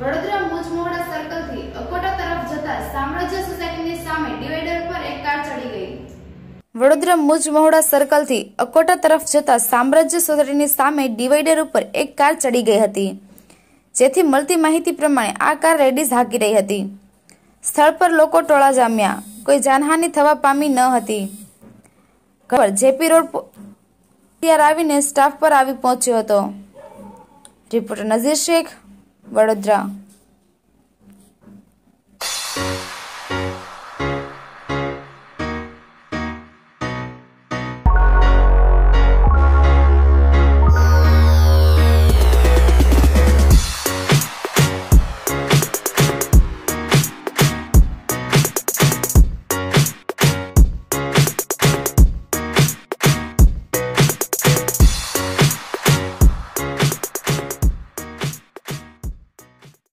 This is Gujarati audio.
વડોદરા મુજમોહડા સર્કલથી અકોટા તરફ જતા સામ્રાજ્ય સોસાયટીની સામે ડિવાઈડર પર એક કાર ચડી ગઈ. વડોદરા મુજ મહોડા સર્કલથી અકોટા તરફ જતા સામ્રાજ્ય સોસાયટીની સામે ડિવાઈડર ઉપર એક કાર ચડી ગઈ હતી. જેથી મળતી માહિતી પ્રમાણે આ કાર રેડીઝ હાકી રહી હતી. સ્થળ પર લોકો ટોળા જામ્યા. કોઈ જાનહાનિ થવા પામી ન હતી. ઘર જેપી રોડ તૈયાર આવીને સ્ટાફ પર આવી પહોંચ્યો હતો. રિપોર્ટર નઝીર શેખ વડોદરા